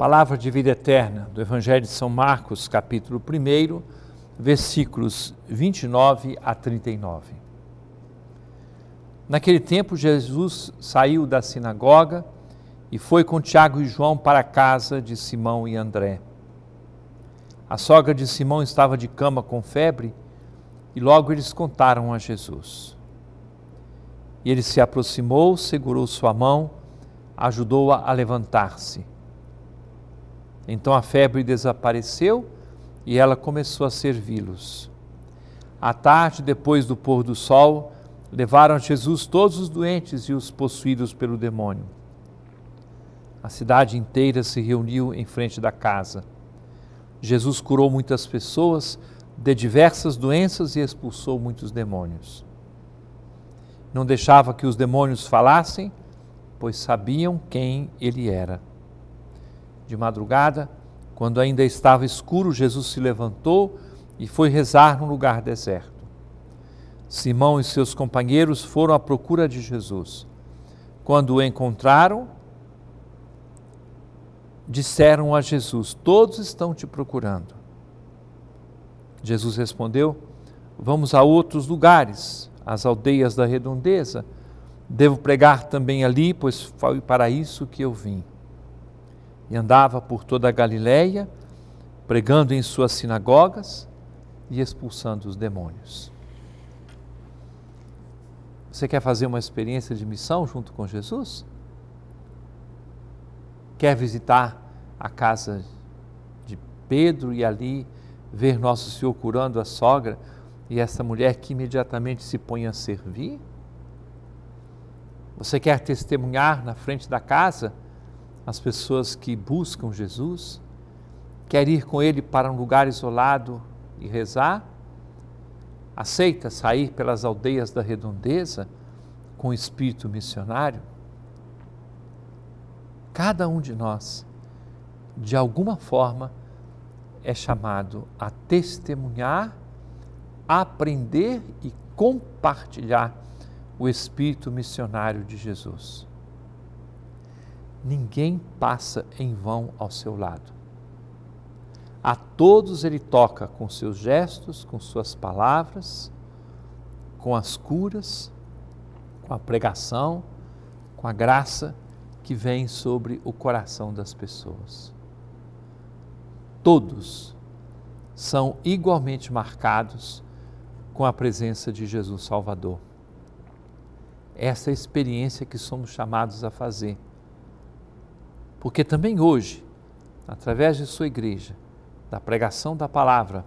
Palavra de vida eterna do Evangelho de São Marcos, capítulo 1, versículos 29 a 39. Naquele tempo, Jesus saiu da sinagoga e foi com Tiago e João para a casa de Simão e André. A sogra de Simão estava de cama com febre e logo eles contaram a Jesus. E ele se aproximou, segurou sua mão, ajudou-a a, levantar-se. Então a febre desapareceu e ela começou a servi-los. À tarde, depois do pôr do sol, levaram a Jesus todos os doentes e os possuídos pelo demônio. A cidade inteira se reuniu em frente da casa. Jesus curou muitas pessoas de diversas doenças e expulsou muitos demônios. Não deixava que os demônios falassem, pois sabiam quem ele era. De madrugada, quando ainda estava escuro, Jesus se levantou e foi rezar num lugar deserto. Simão e seus companheiros foram à procura de Jesus. Quando o encontraram, disseram a Jesus: Todos estão te procurando. Jesus respondeu: Vamos a outros lugares, às aldeias da redondeza. Devo pregar também ali, pois foi para isso que eu vim. E andava por toda a Galiléia, pregando em suas sinagogas e expulsando os demônios. Você quer fazer uma experiência de missão junto com Jesus? Quer visitar a casa de Pedro e ali ver Nosso Senhor curando a sogra e essa mulher que imediatamente se põe a servir? Você quer testemunhar na frente da casa as pessoas que buscam Jesus? Quer ir com ele para um lugar isolado e rezar? aceita sair pelas aldeias da redondeza com o espírito missionário? Cada um de nós, de alguma forma, é chamado a testemunhar, aprender e compartilhar o espírito missionário de Jesus. Ninguém passa em vão ao seu lado. A todos ele toca com seus gestos, com suas palavras, com as curas, com a pregação, com a graça que vem sobre o coração das pessoas. Todos são igualmente marcados com a presença de Jesus Salvador. Essa é a experiência que somos chamados a fazer. Porque também hoje, através de sua igreja, da pregação da palavra,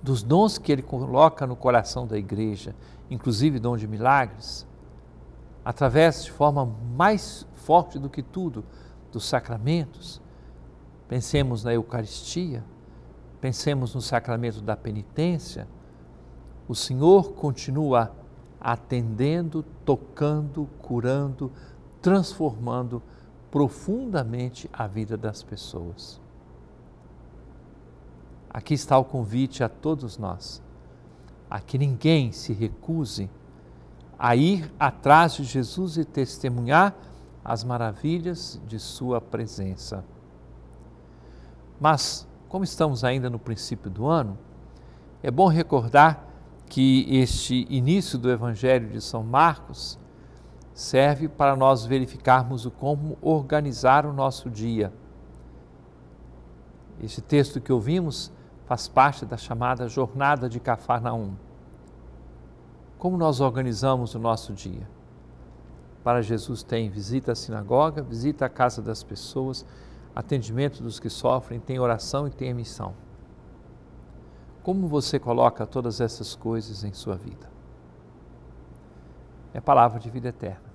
dos dons que ele coloca no coração da igreja, inclusive dom de milagres, através de forma mais forte do que tudo dos sacramentos. Pensemos na Eucaristia, pensemos no sacramento da penitência. O Senhor continua atendendo, tocando, curando, transformando profundamente a vida das pessoas. Aqui está o convite a todos nós, a que ninguém se recuse a ir atrás de Jesus e testemunhar as maravilhas de Sua presença. Mas, como estamos ainda no princípio do ano, é bom recordar que este início do Evangelho de São Marcos serve para nós verificarmos o como organizar o nosso dia. Este texto que ouvimos faz parte da chamada jornada de Cafarnaum. Como nós organizamos o nosso dia? Para Jesus tem visita à sinagoga, visita à casa das pessoas, atendimento dos que sofrem, tem oração e tem missão. Como você coloca todas essas coisas em sua vida? É palavra de vida eterna.